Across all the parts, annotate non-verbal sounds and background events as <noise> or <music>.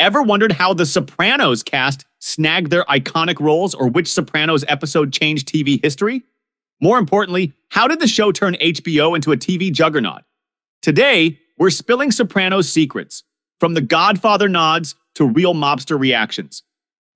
Ever wondered how the Sopranos cast snagged their iconic roles or which Sopranos episode changed TV history? More importantly, how did the show turn HBO into a TV juggernaut? Today, we're spilling Sopranos secrets, from the Godfather nods to real mobster reactions.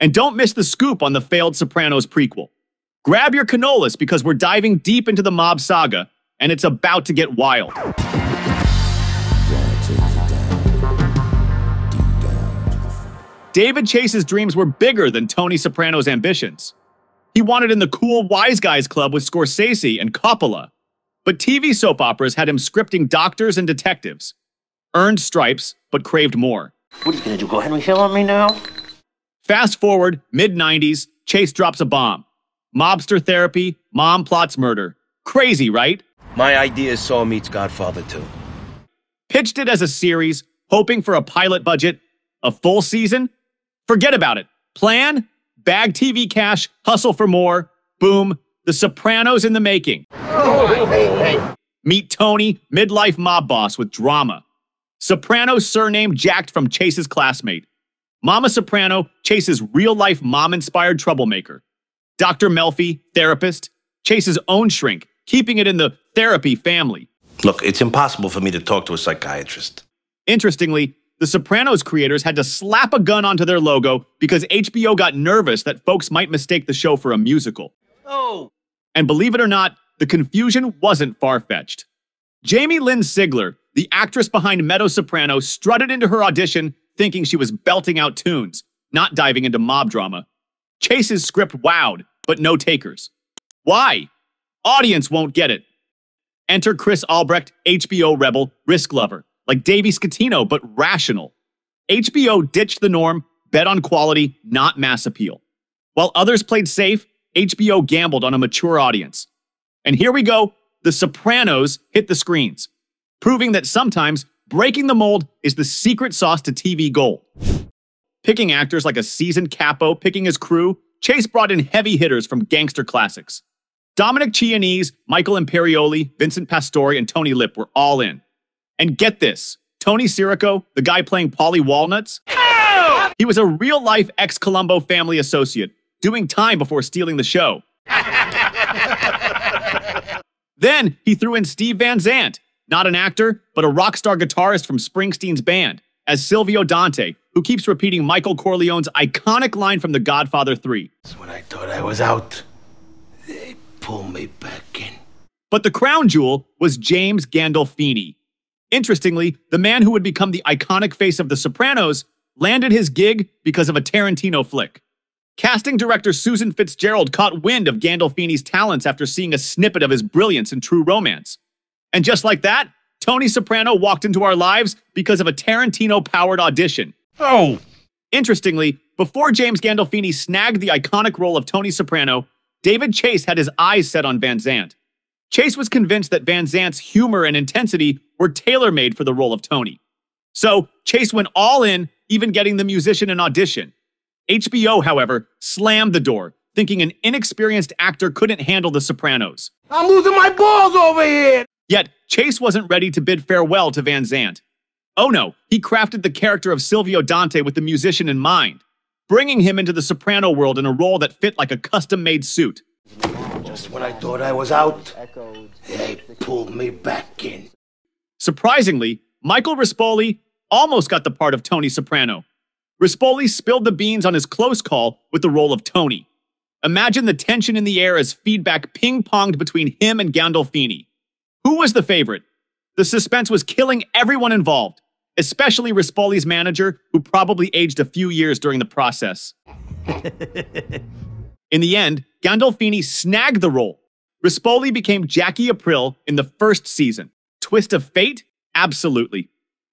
And don't miss the scoop on the failed Sopranos prequel. Grab your cannolis because we're diving deep into the mob saga, and it's about to get wild. David Chase's dreams were bigger than Tony Soprano's ambitions. He wanted in the cool Wise Guys Club with Scorsese and Coppola. But TV soap operas had him scripting doctors and detectives. Earned stripes, but craved more. What are you gonna do? Go Henry Hill on me now? Fast forward, mid 90s, Chase drops a bomb. Mobster therapy, mom plots murder. Crazy, right? My idea is Saw meets Godfather 2. Pitched it as a series, hoping for a pilot budget, a full season? Forget about it. Plan, bag TV cash, hustle for more. Boom, The Sopranos in the making. Meet Tony, midlife mob boss with drama. Soprano surname jacked from Chase's classmate. Mama Soprano, Chase's real life mom inspired troublemaker. Dr. Melfi, therapist. Chase's own shrink, keeping it in the therapy family. Look, it's impossible for me to talk to a psychiatrist. Interestingly, the Sopranos creators had to slap a gun onto their logo because HBO got nervous that folks might mistake the show for a musical. Oh. And believe it or not, the confusion wasn't far fetched. Jamie Lynn Sigler, the actress behind Meadow Soprano, strutted into her audition thinking she was belting out tunes, not diving into mob drama. Chase's script wowed, but no takers. Why? Audience won't get it. Enter Chris Albrecht, HBO rebel, risk lover, like Davey Scatino, but rational. HBO ditched the norm, bet on quality, not mass appeal. While others played safe, HBO gambled on a mature audience. And here we go The Sopranos hit the screens, proving that sometimes breaking the mold is the secret sauce to TV gold. Picking actors like a seasoned capo picking his crew, Chase brought in heavy hitters from gangster classics. Dominic Chianese, Michael Imperioli, Vincent Pastore, and Tony Lip were all in. And get this Tony Sirico, the guy playing Paulie Walnuts, he was a real life ex Colombo family associate, doing time before stealing the show. <laughs> then he threw in Steve Van Zandt, not an actor, but a rock star guitarist from Springsteen's band, as Silvio Dante, who keeps repeating Michael Corleone's iconic line from The Godfather 3. When I thought I was out, they pulled me back in. But the crown jewel was James Gandolfini. Interestingly, the man who would become the iconic face of The Sopranos landed his gig because of a Tarantino flick. Casting director Susan Fitzgerald caught wind of Gandolfini's talents after seeing a snippet of his brilliance in True Romance. And just like that, Tony Soprano walked into our lives because of a Tarantino powered audition. Oh! Interestingly, before James Gandolfini snagged the iconic role of Tony Soprano, David Chase had his eyes set on Van Zandt. Chase was convinced that Van Zandt's humor and intensity were tailor made for the role of Tony. So Chase went all in, even getting the musician an audition. HBO, however, slammed the door, thinking an inexperienced actor couldn't handle The Sopranos. I'm losing my balls over here! Yet, Chase wasn't ready to bid farewell to Van Zant. Oh no, he crafted the character of Silvio Dante with the musician in mind, bringing him into the soprano world in a role that fit like a custom made suit. Just when I thought I was out, they pulled me back in. Surprisingly, Michael Rispoli almost got the part of Tony Soprano. Rispoli spilled the beans on his close call with the role of Tony. Imagine the tension in the air as feedback ping ponged between him and Gandolfini. Who was the favorite? The suspense was killing everyone involved, especially Rispoli's manager, who probably aged a few years during the process. <laughs> in the end, Gandolfini snagged the role. Rispoli became Jackie Aprile in the first season. Twist of fate? Absolutely.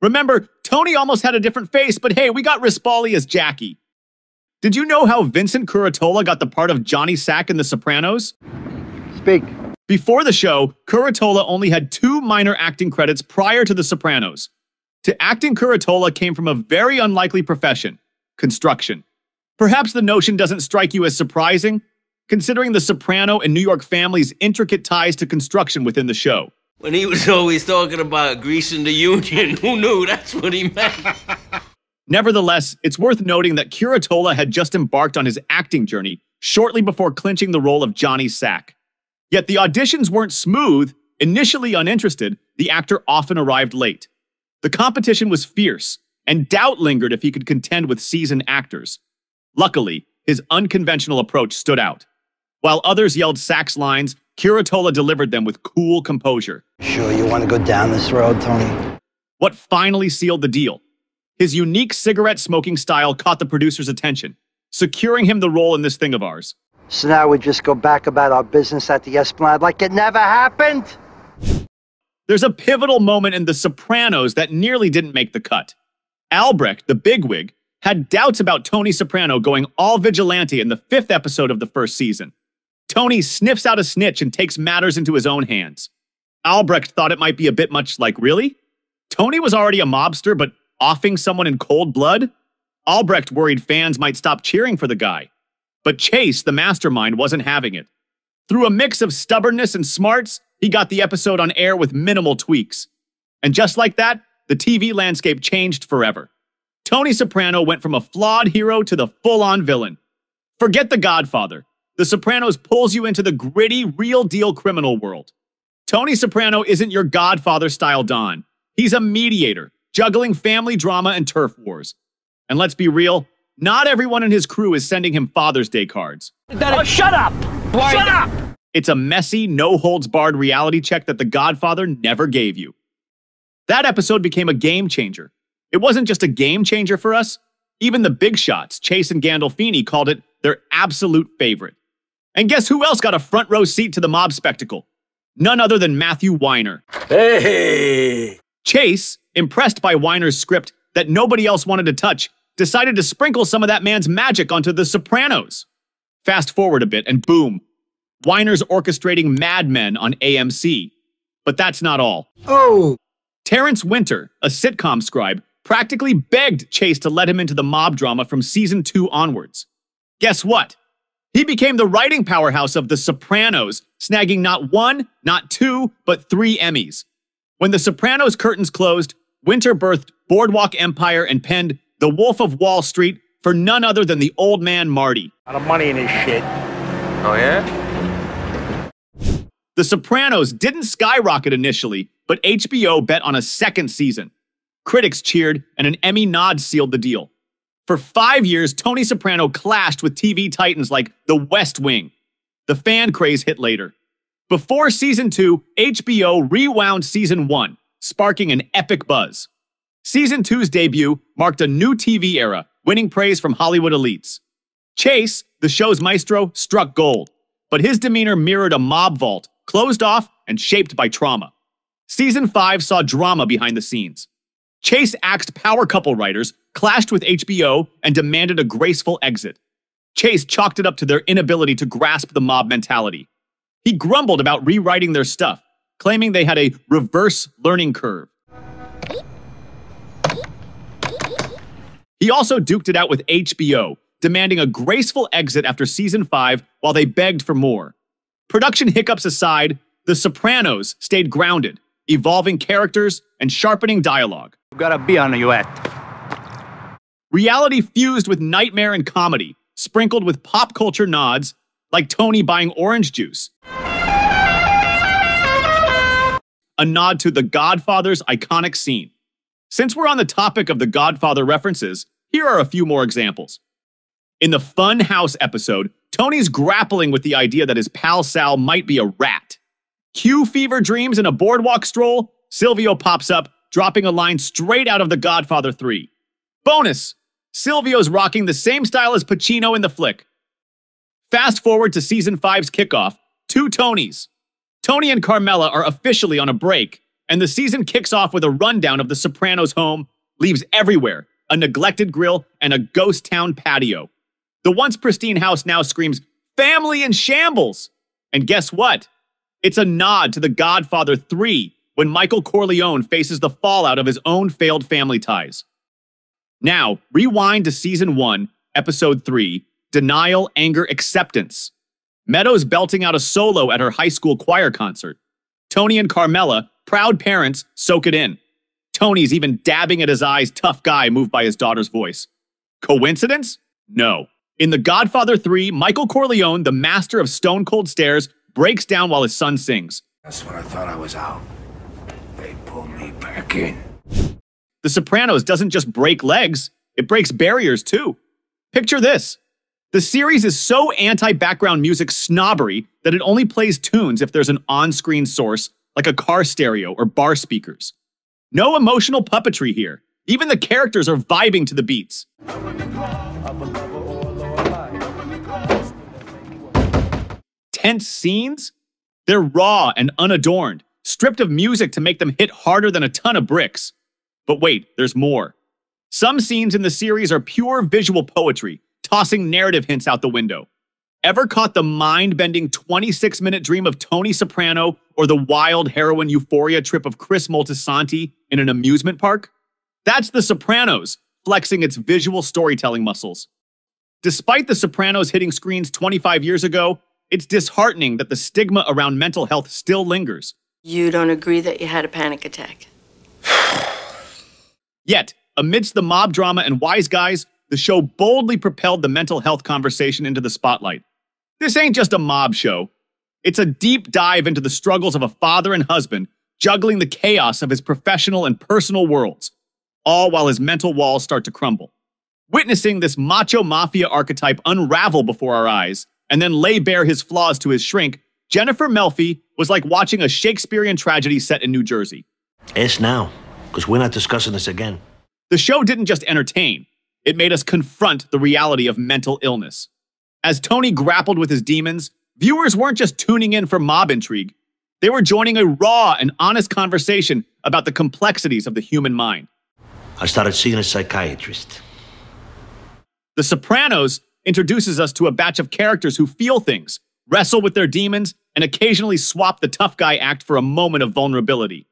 Remember, Tony almost had a different face, but hey, we got Rispoli as Jackie. Did you know how Vincent Curatola got the part of Johnny Sack in The Sopranos? Speak. Before the show, Curatola only had two minor acting credits prior to The Sopranos. To acting Curatola came from a very unlikely profession construction. Perhaps the notion doesn't strike you as surprising, considering the Soprano and New York family's intricate ties to construction within the show. When he was always talking about greasing the union, who knew that's what he meant? Nevertheless, it's worth noting that Curatola had just embarked on his acting journey shortly before clinching the role of Johnny Sack. Yet the auditions weren't smooth. Initially uninterested, the actor often arrived late. The competition was fierce, and doubt lingered if he could contend with seasoned actors. Luckily, his unconventional approach stood out. While others yelled Sack's lines, Curatola delivered them with cool composure. Sure you want to go down this road, Tony? What finally sealed the deal? His unique cigarette smoking style caught the producer's attention, securing him the role in this thing of ours. So now we just go back about our business at the Esplanade like it never happened? There's a pivotal moment in The Sopranos that nearly didn't make the cut. Albrecht, the bigwig, had doubts about Tony Soprano going all vigilante in the fifth episode of the first season. Tony sniffs out a snitch and takes matters into his own hands. Albrecht thought it might be a bit much like, really? Tony was already a mobster, but offing someone in cold blood? Albrecht worried fans might stop cheering for the guy. But Chase, the mastermind, wasn't having it. Through a mix of stubbornness and smarts, he got the episode on air with minimal tweaks. And just like that, the TV landscape changed forever. Tony Soprano went from a flawed hero to the full on villain. Forget The Godfather. The Sopranos pulls you into the gritty, real deal criminal world. Tony Soprano isn't your Godfather style Don. He's a mediator, juggling family drama and turf wars. And let's be real, not everyone in his crew is sending him Father's Day cards. Oh, shut up! Why? Shut up! It's a messy, no holds barred reality check that The Godfather never gave you. That episode became a game changer. It wasn't just a game changer for us, even the big shots, Chase and Gandolfini, called it their absolute favorite. And guess who else got a front row seat to the mob spectacle? None other than Matthew Weiner. Hey! Chase, impressed by Weiner's script that nobody else wanted to touch, decided to sprinkle some of that man's magic onto The Sopranos. Fast forward a bit, and boom, Weiner's orchestrating Mad Men on AMC. But that's not all. Oh! Terrence Winter, a sitcom scribe, practically begged Chase to let him into the mob drama from season two onwards. Guess what? He became the writing powerhouse of The Sopranos, snagging not one, not two, but three Emmys. When The Sopranos curtains closed, Winter birthed Boardwalk Empire and penned The Wolf of Wall Street for none other than the old man Marty. A lot of money in this shit. Oh, yeah? The Sopranos didn't skyrocket initially, but HBO bet on a second season. Critics cheered, and an Emmy nod sealed the deal. For five years, Tony Soprano clashed with TV titans like The West Wing. The fan craze hit later. Before season two, HBO rewound season one, sparking an epic buzz. Season two's debut marked a new TV era, winning praise from Hollywood elites. Chase, the show's maestro, struck gold, but his demeanor mirrored a mob vault, closed off and shaped by trauma. Season 5 saw drama behind the scenes. Chase axed power couple writers, clashed with HBO, and demanded a graceful exit. Chase chalked it up to their inability to grasp the mob mentality. He grumbled about rewriting their stuff, claiming they had a reverse learning curve. He also duked it out with HBO, demanding a graceful exit after season 5 while they begged for more. Production hiccups aside, The Sopranos stayed grounded, evolving characters and sharpening dialogue. You gotta be on your at. Reality fused with nightmare and comedy, sprinkled with pop culture nods, like Tony buying orange juice. A nod to The Godfather's iconic scene. Since we're on the topic of The Godfather references, here are a few more examples. In the Fun House episode, Tony's grappling with the idea that his pal Sal might be a rat. Cue fever dreams in a boardwalk stroll, Silvio pops up, dropping a line straight out of The Godfather 3. Bonus! Silvio's rocking the same style as Pacino in the flick. Fast forward to season 5's kickoff, two Tonys. Tony and Carmela are officially on a break, and the season kicks off with a rundown of the Sopranos' home, leaves everywhere a neglected grill and a ghost town patio. The once pristine house now screams, Family in shambles! And guess what? It's a nod to The Godfather 3 when Michael Corleone faces the fallout of his own failed family ties. Now, rewind to season 1, episode 3 Denial, Anger, Acceptance. Meadows belting out a solo at her high school choir concert. Tony and Carmela, proud parents, soak it in. Tony's even dabbing at his eyes, tough guy moved by his daughter's voice. Coincidence? No. In The Godfather 3, Michael Corleone, the master of stone cold stares, breaks down while his son sings. That's when I thought I was out. They pulled me back in. The Sopranos doesn't just break legs, it breaks barriers too. Picture this. The series is so anti background music snobbery that it only plays tunes if there's an on screen source, like a car stereo or bar speakers. No emotional puppetry here. Even the characters are vibing to the beats. Tense scenes? They're raw and unadorned, stripped of music to make them hit harder than a ton of bricks. But wait, there's more. Some scenes in the series are pure visual poetry, tossing narrative hints out the window. Ever caught the mind bending 26 minute dream of Tony Soprano or the wild heroin euphoria trip of Chris Moltisanti in an amusement park? That's The Sopranos, flexing its visual storytelling muscles. Despite The Sopranos hitting screens 25 years ago, it's disheartening that the stigma around mental health still lingers. You don't agree that you had a panic attack? <sighs> Yet, amidst the mob drama and wise guys, the show boldly propelled the mental health conversation into the spotlight. This ain't just a mob show. It's a deep dive into the struggles of a father and husband juggling the chaos of his professional and personal worlds, all while his mental walls start to crumble. Witnessing this macho mafia archetype unravel before our eyes and then lay bare his flaws to his shrink, Jennifer Melfi was like watching a Shakespearean tragedy set in New Jersey. It's now, because we're not discussing this again. The show didn't just entertain, it made us confront the reality of mental illness. As Tony grappled with his demons, viewers weren't just tuning in for mob intrigue, they were joining a raw and honest conversation about the complexities of the human mind. I started seeing a psychiatrist. The Sopranos introduces us to a batch of characters who feel things, wrestle with their demons, and occasionally swap the tough guy act for a moment of vulnerability.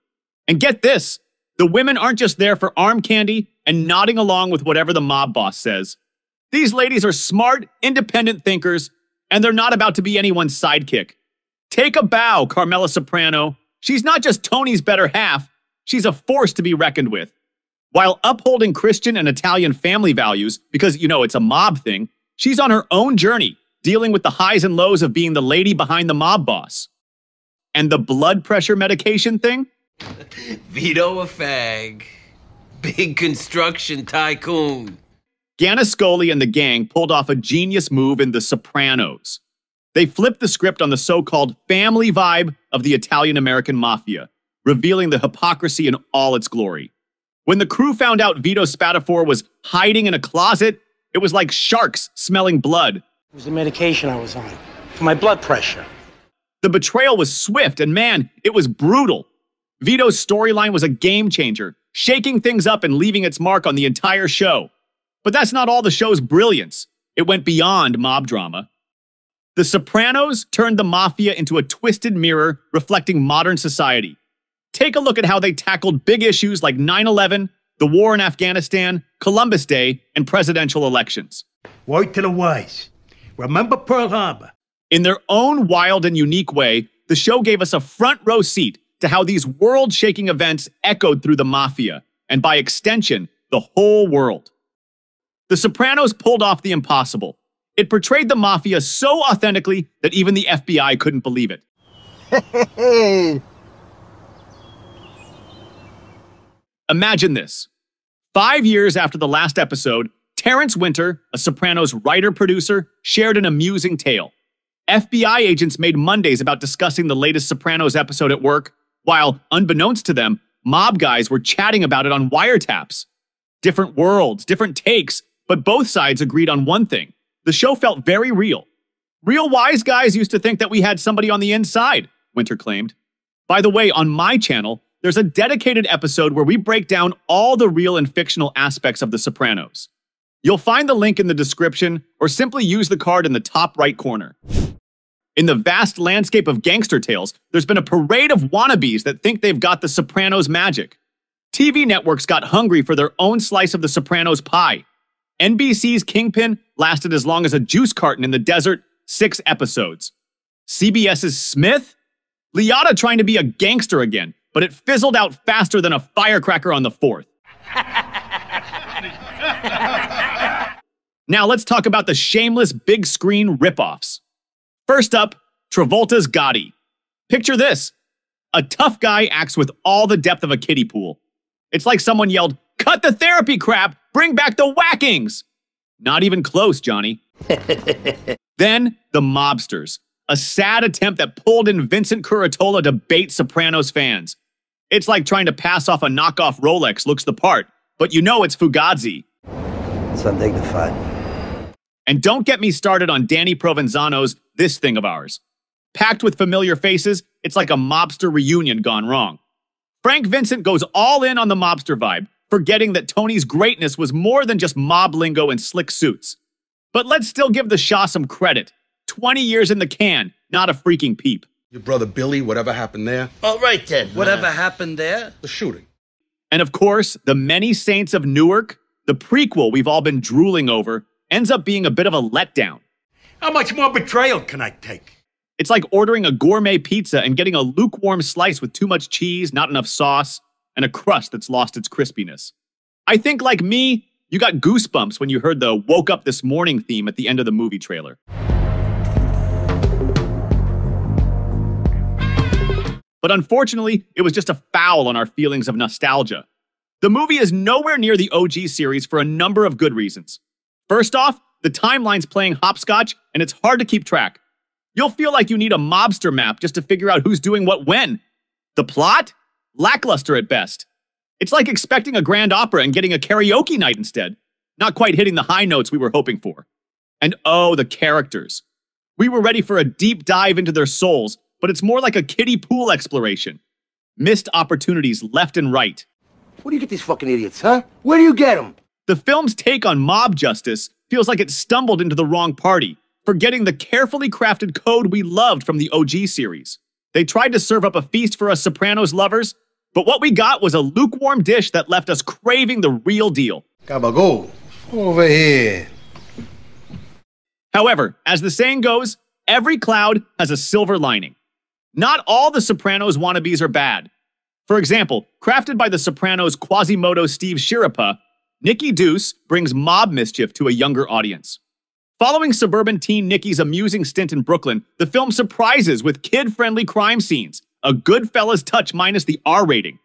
And get this the women aren't just there for arm candy and nodding along with whatever the mob boss says. These ladies are smart, independent thinkers, and they're not about to be anyone's sidekick. Take a bow, Carmela Soprano. She's not just Tony's better half, she's a force to be reckoned with. While upholding Christian and Italian family values, because, you know, it's a mob thing, she's on her own journey, dealing with the highs and lows of being the lady behind the mob boss. And the blood pressure medication thing? <laughs> Vito a fag. Big construction tycoon. Ganascoli and the gang pulled off a genius move in The Sopranos. They flipped the script on the so called family vibe of the Italian American mafia, revealing the hypocrisy in all its glory. When the crew found out Vito Spatafore was hiding in a closet, it was like sharks smelling blood. It was the medication I was on for my blood pressure. The betrayal was swift, and man, it was brutal. Vito's storyline was a game changer, shaking things up and leaving its mark on the entire show. But that's not all the show's brilliance. It went beyond mob drama. The Sopranos turned the mafia into a twisted mirror reflecting modern society. Take a look at how they tackled big issues like 9 11, the war in Afghanistan, Columbus Day, and presidential elections. Word to the wise. Remember Pearl Harbor. In their own wild and unique way, the show gave us a front row seat to how these world shaking events echoed through the mafia, and by extension, the whole world. The Sopranos pulled off the impossible. It portrayed the mafia so authentically that even the FBI couldn't believe it. <laughs> Hey, Imagine this. Five years after the last episode, Terrence Winter, a Sopranos writer producer, shared an amusing tale. FBI agents made Mondays about discussing the latest Sopranos episode at work, while, unbeknownst to them, mob guys were chatting about it on wiretaps. Different worlds, different takes, but both sides agreed on one thing the show felt very real. Real wise guys used to think that we had somebody on the inside, Winter claimed. By the way, on my channel, there's a dedicated episode where we break down all the real and fictional aspects of The Sopranos. You'll find the link in the description or simply use the card in the top right corner. In the vast landscape of gangster tales, there's been a parade of wannabes that think they've got The Sopranos magic. TV networks got hungry for their own slice of The Sopranos pie. NBC's Kingpin lasted as long as a juice carton in the desert, six episodes. CBS's Smith? Liotta trying to be a gangster again, but it fizzled out faster than a firecracker on the 4th. now let's talk about the shameless big screen ripoffs. First up, Travolta's Gotti. Picture this a tough guy acts with all the depth of a kiddie pool. It's like someone yelled, Cut the therapy crap! Bring back the whackings! Not even close, Johnny. <laughs> then, the mobsters. A sad attempt that pulled in Vincent Curatola to bait Sopranos fans. It's like trying to pass off a knockoff Rolex looks the part, but you know it's Fugazi. It's undignified. And don't get me started on Danny Provenzano's This Thing of Ours. Packed with familiar faces, it's like a mobster reunion gone wrong. Frank Vincent goes all in on the mobster vibe, forgetting that Tony's greatness was more than just mob lingo and slick suits. But let's still give the Shah some credit. 20 years in the can, not a freaking peep. Your brother Billy, whatever happened there? All right then. Whatever uh, happened there? The shooting. And of course, The Many Saints of Newark, the prequel we've all been drooling over, ends up being a bit of a letdown. How much more betrayal can I take? It's like ordering a gourmet pizza and getting a lukewarm slice with too much cheese, not enough sauce, and a crust that's lost its crispiness. I think, like me, you got goosebumps when you heard the Woke Up This Morning theme at the end of the movie trailer. But unfortunately, it was just a foul on our feelings of nostalgia. The movie is nowhere near the OG series for a number of good reasons. First off, the timeline's playing hopscotch, and it's hard to keep track. You'll feel like you need a mobster map just to figure out who's doing what when. The plot? Lackluster at best. It's like expecting a grand opera and getting a karaoke night instead, not quite hitting the high notes we were hoping for. And oh, the characters. We were ready for a deep dive into their souls, but it's more like a kiddie pool exploration. Missed opportunities left and right. Where do you get these fucking idiots, huh? Where do you get them? The film's take on mob justice feels like it stumbled into the wrong party, forgetting the carefully crafted code we loved from the OG series. They tried to serve up a feast for us Sopranos lovers, but what we got was a lukewarm dish that left us craving the real deal. Gabagool. Over here. However, as the saying goes, every cloud has a silver lining. Not all the Sopranos wannabes are bad. For example, crafted by the Sopranos' Quasimodo Steve Schirripa, Nicky Deuce brings mob mischief to a younger audience. Following suburban teen Nicky's amusing stint in Brooklyn, the film surprises with kid friendly crime scenes, a Goodfellas touch minus the R rating.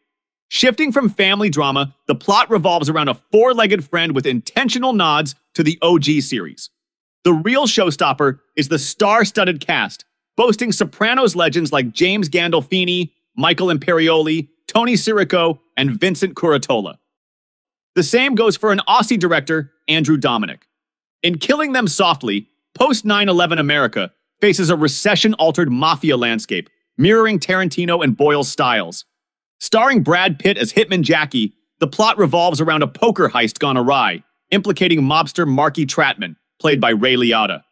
Shifting from family drama, the plot revolves around a four legged friend with intentional nods to the OG series. The real showstopper is the star studded cast, boasting Sopranos legends like James Gandolfini, Michael Imperioli, Tony Sirico, and Vincent Curatola. The same goes for an Aussie director, Andrew Dominik. In Killing Them Softly, post 9 11 America faces a recession altered mafia landscape, mirroring Tarantino and Boyle's styles. Starring Brad Pitt as Hitman Jackie, the plot revolves around a poker heist gone awry, implicating mobster Markie Trattman, played by Ray Liotta.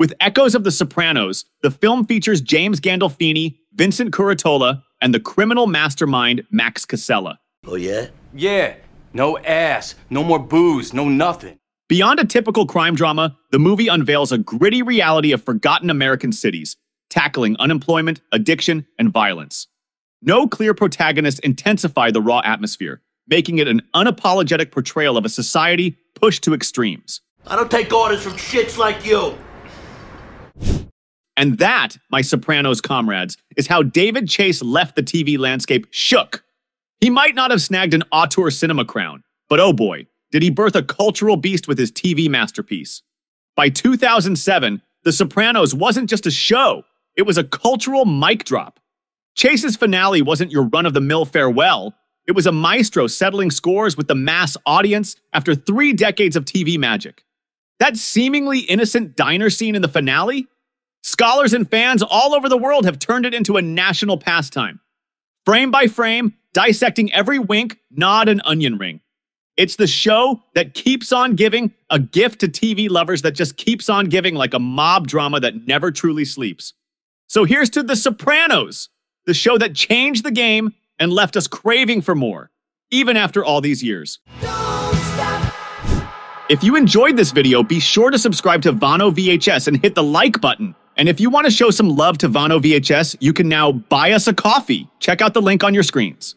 With echoes of The Sopranos, the film features James Gandolfini, Vincent Curatola, and the criminal mastermind Max Casella. Oh, yeah? Yeah. No ass, no more booze, no nothing. Beyond a typical crime drama, the movie unveils a gritty reality of forgotten American cities, tackling unemployment, addiction, and violence. No clear protagonists intensify the raw atmosphere, making it an unapologetic portrayal of a society pushed to extremes. I don't take orders from shits like you. And that, my Sopranos comrades, is how David Chase left the TV landscape shook. He might not have snagged an auteur cinema crown, but oh boy, did he birth a cultural beast with his TV masterpiece. By 2007, The Sopranos wasn't just a show, it was a cultural mic drop. Chase's finale wasn't your run of the mill farewell, it was a maestro settling scores with the mass audience after three decades of TV magic. That seemingly innocent diner scene in the finale? Scholars and fans all over the world have turned it into a national pastime. Frame by frame, dissecting every wink, nod, and onion ring. It's the show that keeps on giving, a gift to TV lovers that just keeps on giving like a mob drama that never truly sleeps. So here's to The Sopranos, the show that changed the game and left us craving for more, even after all these years. If you enjoyed this video, be sure to subscribe to Vano VHS and hit the like button. And if you want to show some love to Vano VHS, you can now buy us a coffee. Check out the link on your screens.